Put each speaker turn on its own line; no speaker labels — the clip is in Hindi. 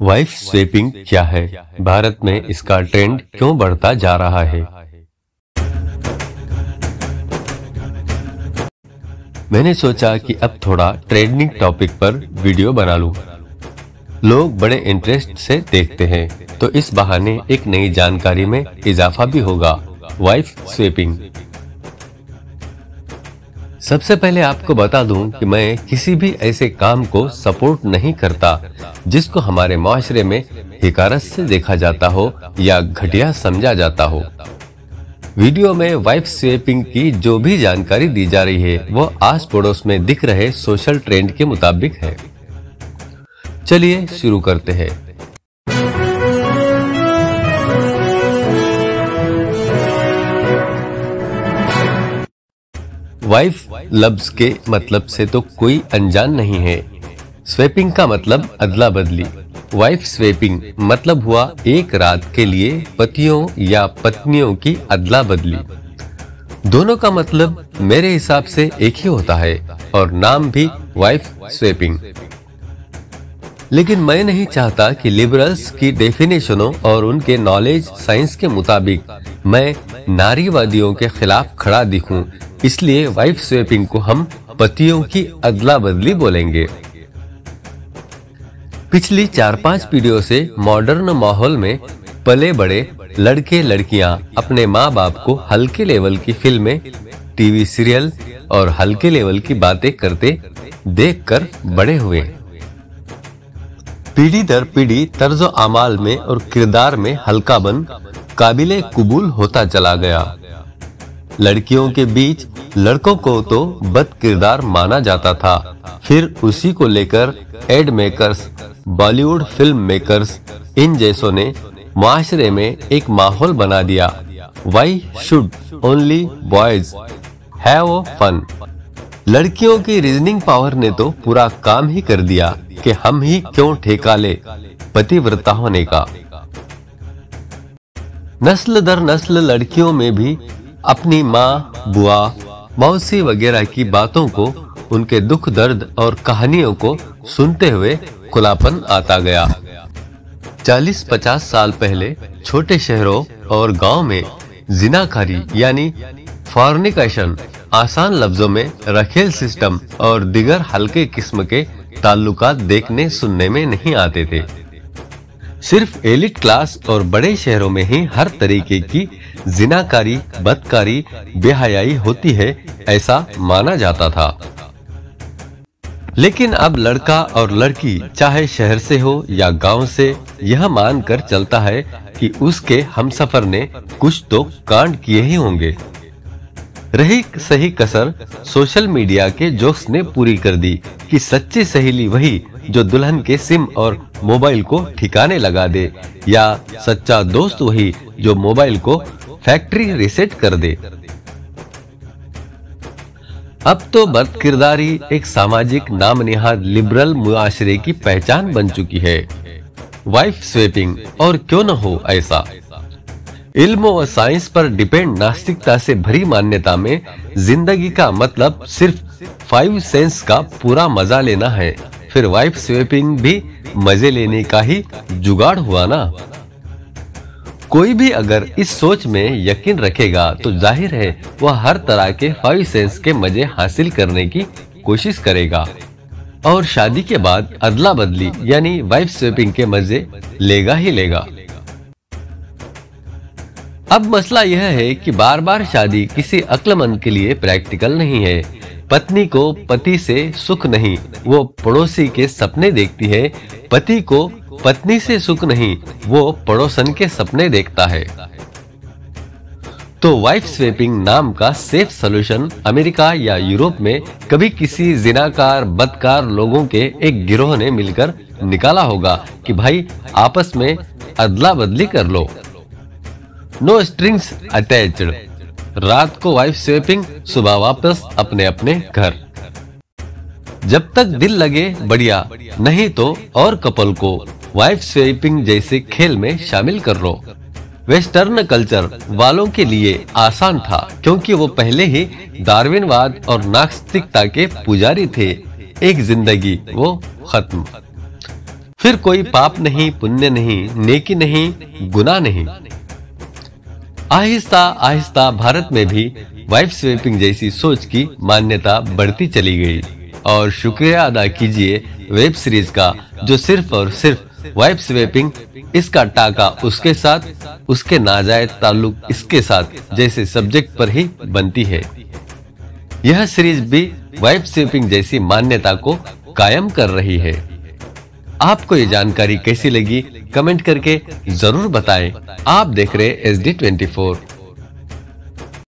वाइफ स्वेपिंग क्या है? भारत में इसका ट्रेंड क्यों बढ़ता जा रहा है? मैंने सोचा कि अब थोड़ा ट्रेंडिंग टॉपिक पर वीडियो बना लूँ। लोग बड़े इंटरेस्ट से देखते हैं तो इस बहाने एक नई जानकारी में इजाफा भी होगा। वाइफ स्वेपिंग सबसे पहले आपको बता दूँ कि मैं किसी भी ऐसे काम को सपोर्ट नहीं करता, जिसको हमारे माशरे में हिकारत से देखा जाता हो या घटिया समझा जाता हो। वीडियो में वाइफ स्वेपिंग की जो भी जानकारी दी जा रही है, वो आस पड़ोस में दिख रहे सोशल ट्रेंड के मुताबिक है। चलिए शुरू करते हैं। वाइफ लफ्ज के मतलब से तो कोई अनजान नहीं है। स्वेपिंग का मतलब अदला बदली। वाइफ स्वेपिंग मतलब हुआ एक रात के लिए पतियों या पत्नियों की अदला बदली। दोनों का मतलब मेरे हिसाब से एक ही होता है और नाम भी वाइफ स्वेपिंग लेकिन मैं नहीं चाहता कि लिबरल्स की डेफिनेशनों और उनके नॉलेज साइंस के मुताबिक मैं नारीवादियों के खिलाफ खड़ा दिखूं, इसलिए वाइफ स्वेपिंग को हम पतियों की अदला बदली बोलेंगे। पिछली चार पाँच पीढ़ियों से मॉडर्न माहौल में पले बड़े लड़के लड़कियाँ अपने माँ बाप को हल्के लेवल की फ़िल्में टीवी सीरियल और हल्के लेवल की बातें करते देखकर बड़े हुए। पीढ़ी दर पीढ़ी तर्ज अमाल में और किरदार में हल्का बन काबिले कबूल होता चला गया। लड़कियों के बीच लड़कों को तो बद किरदार माना जाता था। फिर उसी को लेकर ad makers, Bollywood film makers, इन जैसों ने माशरे में एक माहौल बना दिया। Why should only boys have fun लड़कियों की रीजनिंग पावर ने तो पूरा काम ही कर दिया कि हम ही क्यों ठेका ले? पतिव्रता होने का। नस्ल दर नस्ल लड़कियों में भी अपनी माँ, बुआ, मौसी वगैरह की बातों को, उनके दुख दर्द और कहानियों को सुनते हुए खुलापन आता गया। 40-50 साल पहले छोटे शहरों और गाँव में जिनाकारी यानी फॉर्निकेशन आसान लफ्जों में रखेल सिस्टम और दिगर हल्के किस्म के ताल्लुकात देखने सुनने में नहीं आते थे। सिर्फ़ एलिट क्लास और बड़े शहरों में ही हर तरीके की जिनाकारी, बदकारी, बेहयाई होती है, ऐसा माना जाता था। लेकिन अब लड़का और लड़की, चाहे शहर से हो या गाँव से, यह मानकर चलता है कि उसके हमसफर ने कुछ तो कांड किए ही होंगे। रही सही कसर, सोशल मीडिया के जोक्स ने पूरी कर दी कि सच्ची सहेली वही जो दुल्हन के सिम और मोबाइल को ठिकाने लगा दे, या सच्चा दोस्त वही जो मोबाइल को फैक्ट्री रिसेट कर दे। अब तो बद किरदारी एक सामाजिक नाम निहाद लिबरल मुआशरे की पहचान बन चुकी है। वाइफ स्वेपिंग और क्यों न हो ऐसा? इल्म व साइंस पर डिपेंड नास्तिकता से भरी मान्यता में ज़िंदगी का मतलब सिर्फ़ फाइव सेंस का पूरा मज़ा लेना है। फिर वाइफ स्वेपिंग भी मज़े लेने का ही जुगाड़ हुआ ना। कोई भी अगर इस सोच में यकीन रखेगा तो ज़ाहिर है वह हर तरह के फाइव सेंस के मज़े हासिल करने की कोशिश करेगा। और शादी के बाद अदला बदली, यानी वाइफ स्वेपिंग के मज़े लेगा ही लेगा। अब मसला यह है कि बार बार शादी किसी अक्लमंद के लिए प्रैक्टिकल नहीं है। पत्नी को पति से सुख नहीं। वो पड़ोसी के सपने देखती है। पति को पत्नी से सुख नहीं। वो पड़ोसन के सपने देखता है। तो वाइफ स्वेपिंग नाम का सेफ़ सॉल्यूशन अमेरिका या यूरोप में कभी किसी जिनाकार, बदकार लोगों के एक गिरोह ने मिलकर निकाला होगा कि भाई, आपस में अदला बदली कर लो। नो स्ट्रिंग्स अटैच्ड रात को वाइफ स्वेपिंग सुबह वापस अपने अपने घर। जब तक दिल लगे बढ़िया, नहीं तो और कपल को वाइफ स्वेपिंग जैसे खेल में शामिल कर लो। वेस्टर्न कल्चर वालों के लिए आसान था, क्योंकि वो पहले ही दार्विनवाद और नास्तिकता के पुजारी थे। एक ज़िंदगी वो खत्म। फिर कोई पाप नहीं, पुण्य नहीं, नेकी नहीं गुना नहीं। आहिस्ता आहिस्ता भारत में भी वाइफ स्वेपिंग जैसी सोच की मान्यता बढ़ती चली गई। और शुक्रिया अदा कीजिए वेब सीरीज़ का, जो सिर्फ़ और सिर्फ़ वाइफ स्वेपिंग इसका टाका उसके साथ, उसके नाजायज ताल्लुक इसके साथ, जैसे सब्जेक्ट पर ही बनती है। यह सीरीज़ भी वाइफ स्वेपिंग जैसी मान्यता को कायम कर रही है। आपको ये जानकारी कैसी लगी? कमेंट करके ज़रूर बताएँ। आप देख रहे एस डी ट्वेंटी फोर